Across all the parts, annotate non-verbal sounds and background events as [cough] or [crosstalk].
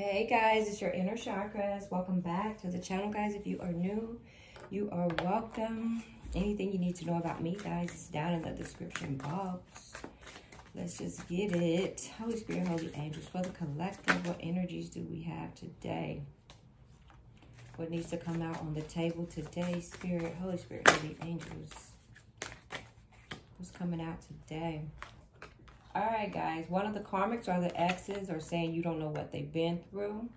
Hey guys, it's your inner chakras. Welcome back to the channel, guys. If you are new, you are welcome. Anything you need to know about me, guys, is down in the description box. Let's just get it. Holy Spirit, Holy Angels, for the collective, what energies do we have today? What needs to come out on the table today? Spirit, Holy Spirit, Holy Angels. What's coming out today? All right, guys. One of the karmics or the exes are saying you don't know what they've been through.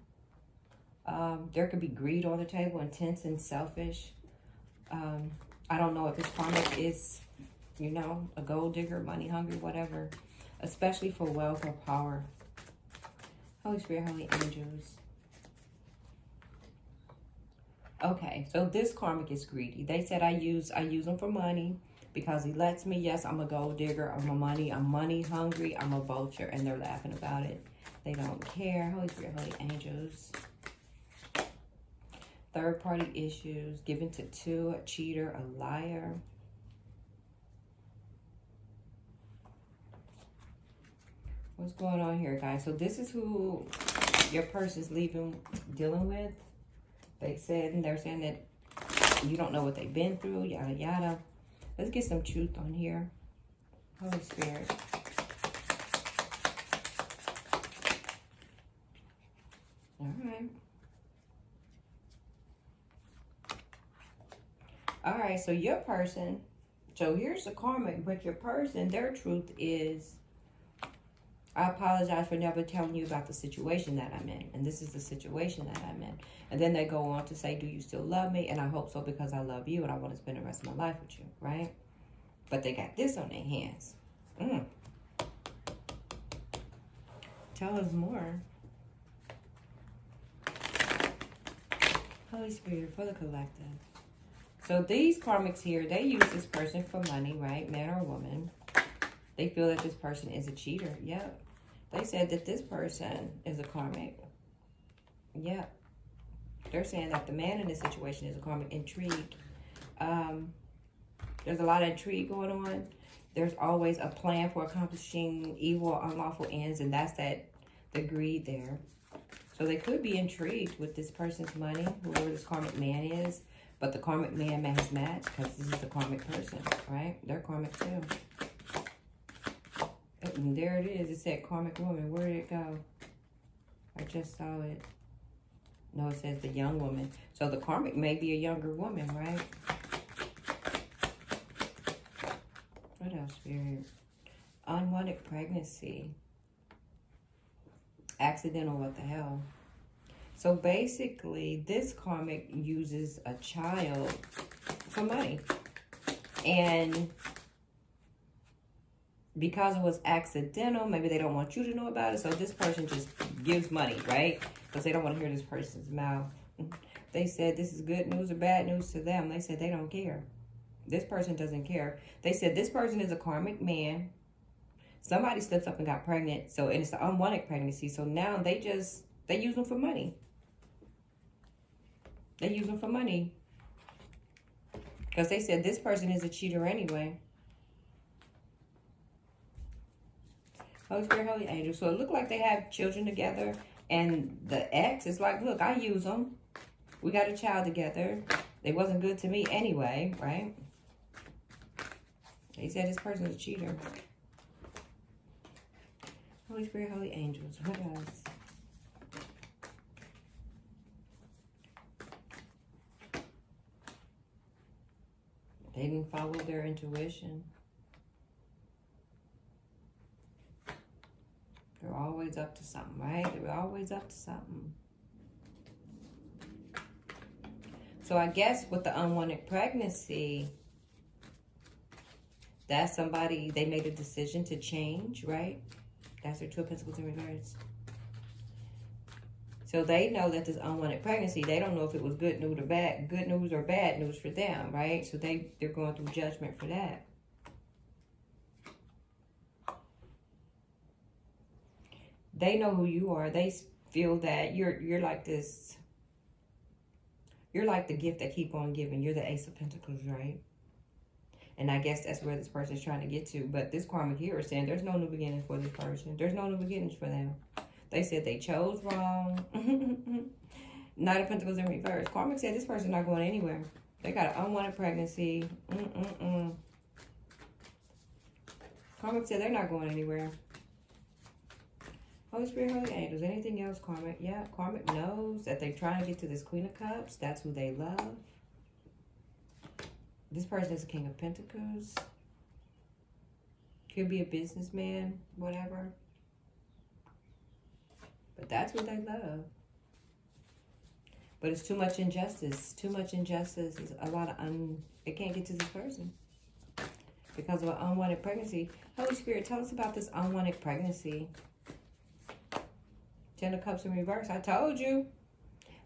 Um, there could be greed on the table, intense and selfish. Um, I don't know if this karmic is, you know, a gold digger, money hungry, whatever. Especially for wealth or power. Holy Spirit, Holy Angels. Okay, so this karmic is greedy. They said I use I use them for money because he lets me. Yes, I'm a gold digger. I'm a money. I'm money hungry. I'm a vulture. And they're laughing about it. They don't care. Holy Spirit, Holy Angels. Third party issues. Given to two. A cheater. A liar. What's going on here, guys? So this is who your person's leaving, dealing with. They said, and they're saying that you don't know what they've been through, yada, yada. Let's get some truth on here. Holy Spirit. All right. All right, so your person, so here's the karmic, but your person, their truth is, I apologize for never telling you about the situation that I'm in. And this is the situation that I'm in. And then they go on to say, do you still love me? And I hope so because I love you and I want to spend the rest of my life with you, right? But they got this on their hands. Mm. Tell us more. Holy Spirit, for the collective. So these karmics here, they use this person for money, right? Man or woman. They feel that this person is a cheater. Yep. They said that this person is a karmic. Yep. They're saying that the man in this situation is a karmic intrigue. Um, there's a lot of intrigue going on. There's always a plan for accomplishing evil, unlawful ends, and that's that the greed there. So they could be intrigued with this person's money, whoever this karmic man is. But the karmic man has matched because this is a karmic person, right? They're karmic too. And there it is. It said karmic woman. Where did it go? I just saw it. No, it says the young woman. So the karmic may be a younger woman, right? What else, Spirit? Unwanted pregnancy. Accidental, what the hell? So basically, this karmic uses a child for money. And because it was accidental, maybe they don't want you to know about it. So this person just gives money, right? Because they don't want to hear this person's mouth. [laughs] They said this is good news or bad news to them. They said they don't care. This person doesn't care. They said this person is a karmic man. Somebody slipped up and got pregnant. So, and it's an unwanted pregnancy. So now they just, they use them for money. They use them for money. Because they said this person is a cheater anyway. Holy Spirit, Holy Angel. So it looked like they have children together. And the ex is like, look, I use them. We got a child together. They wasn't good to me anyway, right? He said this person is a cheater. Holy Spirit, Holy Angels. What else? They didn't follow their intuition. They're always up to something, right? They're always up to something. So I guess with the unwanted pregnancy, that's somebody, they made a decision to change, right? That's their two of pentacles in reverse. So they know that this unwanted pregnancy, they don't know if it was good news or bad, good news or bad news for them, right? So they, they're going through judgment for that. They know who you are. They feel that you're you're like this. You're like the gift that keep on giving. You're the Ace of Pentacles, right? And I guess that's where this person is trying to get to. But this karmic here is saying there's no new beginning for this person. There's no new beginnings for them. They said they chose wrong. [laughs] Knight of Pentacles in reverse. Karmic said this person's not going anywhere. They got an unwanted pregnancy. Mm-mm-mm. Karmic said they're not going anywhere. Holy Spirit, Holy Angels, anything else, Karmic? Yeah, Karmic knows that they're trying to get to this Queen of Cups. That's who they love. This person is a King of Pentacles. Could be a businessman, whatever. But that's what they love. But it's too much injustice. Too much injustice. It's a lot of un... It can't get to this person. Because of an unwanted pregnancy. Holy Spirit, tell us about this unwanted pregnancy. Ten of Cups in reverse. I told you.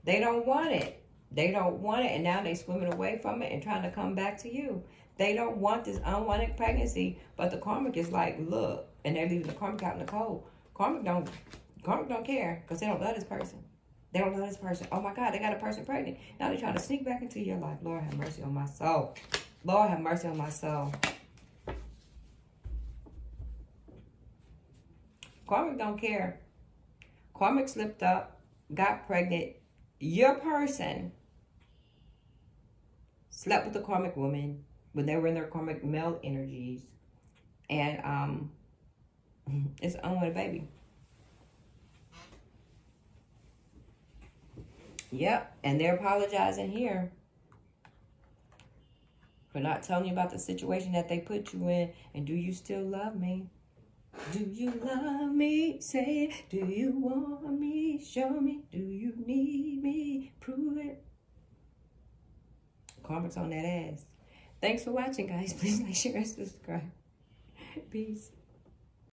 They don't want it. They don't want it. And now they're swimming away from it and trying to come back to you. They don't want this unwanted pregnancy. But the karmic is like, look. And they're leaving the karmic out in the cold. Karmic don't, karmic don't care. Because they don't love this person. They don't love this person. Oh my God, they got a person pregnant. Now they're trying to sneak back into your life. Lord have mercy on my soul. Lord have mercy on my soul. Karmic don't care. Karmic slipped up, got pregnant. Your person slept with the karmic woman when they were in their karmic male energies. And um, [laughs] it's unwanted baby. Yep, and they're apologizing here for not telling you about the situation that they put you in. And do you still love me? Do you love me? Say it. Do you want me? Show me. Do you need me? Prove it. Karmic's on that ass. Thanks for watching, guys. [laughs] Please like, share, and subscribe. Peace.